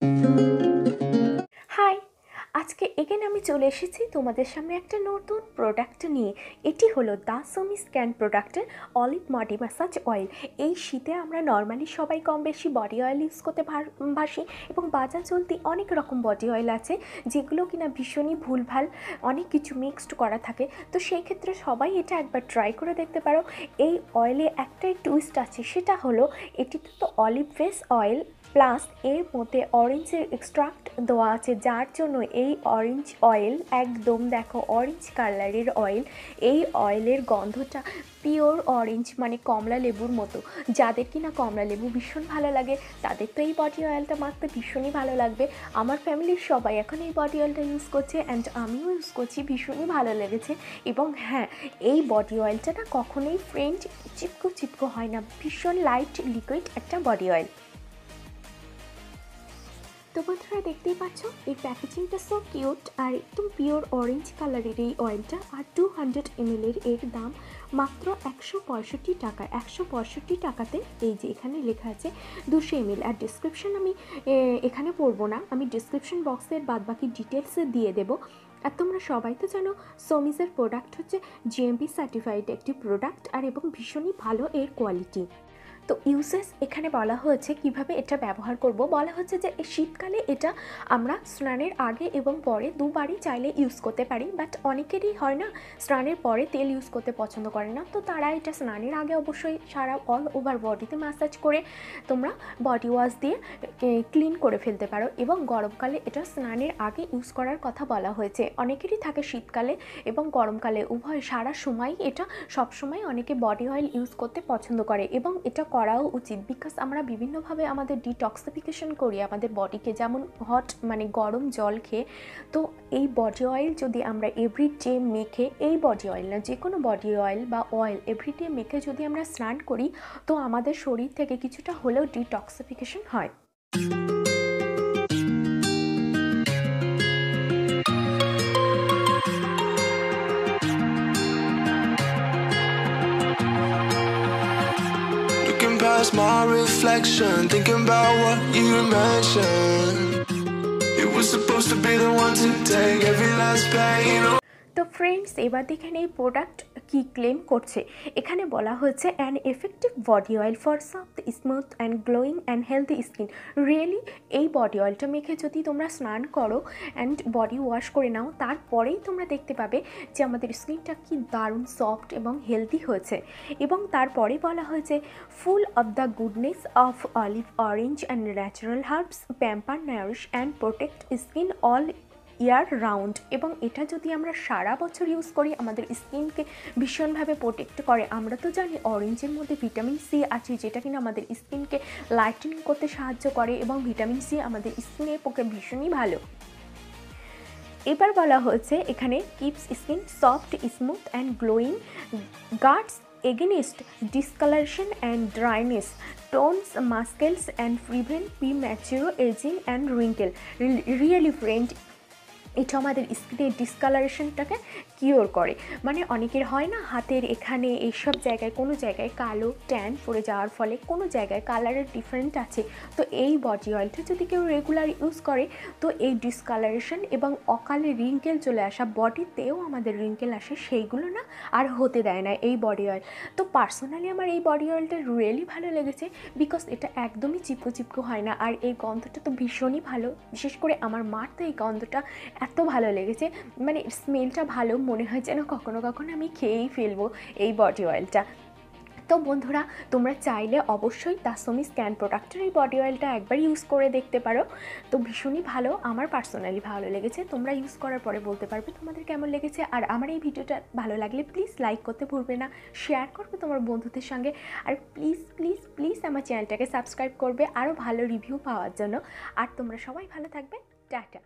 thank you again আমি চলে এসেছি তোমাদের সামনে একটা নতুন প্রোডাক্ট নিয়ে। এটি হলো দা সমি স্ক্যান প্রোডাক্টের অলিভ বডি ম্যাসাজ অয়েল এই শীতে আমরা নর্মালি সবাই কম বেশি বডি অয়েল ইউজ করতে বাসি এবং বাজার চলতি অনেক রকম বডি অয়েল আছে, যেগুলো কিনা ভীষণই ভুলভাল, অনেক কিছু মিক্সড করা থাকে। তো সেই ক্ষেত্রে সবাই এটা একবার ট্রাই করে দেখতে পারো। এই অয়েলে একটাই টুইস্ট আছে, সেটা হলো এটিতে তো অলিভ বেস অয়েল প্লাস এর মধ্যে অরেঞ্জের এক্সট্রাক্ট দেওয়া আছে, যার জন্য এই অরেঞ্জ অয়েল একদম দেখো অরেঞ্জ কালারের অয়েল এই অয়েলের গন্ধটা পিওর অরেঞ্জ মানে কমলা লেবুর মতো। যাদের কিনা কমলা লেবু ভীষণ ভালো লাগে, তাদের তো এই বডি অয়েলটা মাখতে ভীষণই ভালো লাগবে। আমার ফ্যামিলির সবাই এখন এই বডি অয়েলটা ইউজ করছে অ্যান্ড আমিও ইউজ করছি, ভীষণই ভালো লেগেছে। এবং হ্যাঁ এই বডি অয়েলটা না কখনোই ফ্রেন্ড চিপকো চিপকো হয় না, ভীষণ লাইট লিকুইড একটা বডি অয়েল তো দেখতেই পাচ্ছ, এই প্যাকেজিংটা সো কিউট আর একদম পিওর অরেঞ্জ কালারের এই অয়েলটা আর টু হান্ড্রেড এমএলের এর দাম মাত্র একশো পঁয়ষট্টি টাকা। একশো পঁয়ষট্টি টাকাতে এই যে এখানে লেখা আছে দুশো এমএল আর ডিসক্রিপশন আমি এখানে পড়ব না। আমি ডিসক্রিপশন বক্সের বাদবাকি ডিটেলসে দিয়ে দেবো। আর তোমরা সবাই তো জানো সোমিজের প্রোডাক্ট হচ্ছে জিএমপি সার্টিফাইড একটি প্রোডাক্ট আর এবং ভীষণই ভালো এর কোয়ালিটি তো ইউসেস, এখানে বলা হয়েছে কীভাবে এটা ব্যবহার করব। বলা হচ্ছে যে শীতকালে এটা আমরা স্নানের আগে এবং পরে দুবারই চাইলে ইউজ করতে পারি। বাট অনেকেরই হয় না, স্নানের পরে তেল ইউজ করতে পছন্দ করে না। তো তারা এটা স্নানের আগে অবশ্যই সারা অল ওভার বডিতে ম্যাসাজ করে তোমরা বডি ওয়াশ দিয়ে ক্লিন করে ফেলতে পারো। এবং গরমকালে এটা স্নানের আগে ইউজ করার কথা বলা হয়েছে। অনেকেরই থাকে শীতকালে এবং গরমকালে, উভয় সারা সময় এটা সবসময় অনেকে বডি অয়েল ইউজ করতে পছন্দ করে। এবং এটা করাও উচিত। বিকজ আমরা বিভিন্নভাবে আমাদের ডিটক্সিফিকেশন করি আমাদের বডিকে যেমন হট মানে গরম জল খেয়ে, তো এই বডি অয়েল যদি আমরা এভরিডে মেখে, এই বডি অয়েল না যে কোনো বডি অয়েল বা অয়েল এভরিডে মেখে যদি আমরা স্নান করি, তো আমাদের শরীর থেকে কিছুটা হলেও ডিটক্সিফিকেশন হয়। Past my reflection, thinking about what you mentioned. It was supposed to be the one to take every last pain. তো ফ্রেন্ডস এবার দেখেন এই প্রোডাক্ট কি ক্লেম করছে। এখানে বলা হয়েছে an effective body oil for soft smooth and glowing and healthy skin really এই বডি অয়েলটা মেখে যদি তোমরা স্নান করো অ্যান্ড বডি ওয়াশ করে নাও, তারপরেই তোমরা দেখতে পাবে যে আমাদের স্কিনটা কি দারুণ সফট এবং হেলদি হয়েছে। এবং তারপরে বলা হয়েছে full of the goodness of olive orange and natural herbs pamper nourish and protect skin all year round এবং এটা যদি আমরা সারা বছর ইউজ করি, আমাদের স্কিনকে ভীষণভাবে প্রোটেক্ট করে। আমরা তো জানি অরেঞ্জের মধ্যে ভিটামিন সি আছে, যেটা কিনা আমাদের স্কিনকে লাইটেনিং করতে সাহায্য করে এবং ভিটামিন সি আমাদের স্কিনের পক্ষে ভীষণই ভালো। এবার বলা হয়েছে, এখানে keeps skin soft smooth and glowing guards against discolouration and dryness tones muscles and prevent premature ageing and wrinkle really friend এটা আমাদের স্কিনের ডিসকালারেশনটাকে কিওর করে। মানে অনেকের হয় না, হাতের এখানে এইসব জায়গায়, কোনো জায়গায় কালো ট্যান পড়ে যাওয়ার ফলে কোনো জায়গায় কালারের ডিফারেন্ট আছে। তো এই বডি অয়েলটা যদি কেউ রেগুলার ইউজ করে, তো এই ডিসকালারেশন এবং অকালে রিঙ্কেল চলে আসা বডিতেও আমাদের রিঙ্কেল আসে, সেইগুলো না আর হতে দেয় না এই বডি অয়েল তো পার্সোনালি আমার এই বডি অয়েলটা রিয়েলি ভালো লেগেছে বিকজ এটা একদমই চিপকো চিপকো হয় না। আর এই গন্ধটা তো ভীষণই ভালো। বিশেষ করে আমার মার তো এই গন্ধটা এত ভালো লেগেছে। মানে স্মেলটা ভালো মনে হয় যেন কখনো কখনো আমি খেয়েই ফেলব এই বডি অয়েলটা তো বন্ধুরা, তোমরা চাইলে অবশ্যই তাসমি স্ক্যান প্রোডাক্টের এই বডি অয়েলটা একবার ইউজ করে দেখতে পারো। তো ভীষণই ভালো, আমার পার্সোনালি ভালো লেগেছে। তোমরা ইউজ করার পরে বলতে পারবে তোমাদের কেমন লেগেছে। আর আমার এই ভিডিওটা ভালো লাগলে প্লিজ লাইক করতে ভুলবে না শেয়ার করবে তোমার বন্ধুদের সঙ্গে। আর প্লিজ প্লিজ প্লিজ আমার চ্যানেলটাকে সাবস্ক্রাইব করবে আরও ভালো রিভিউ পাওয়ার জন্য। আর তোমরা সবাই ভালো থাকবে। টাটা।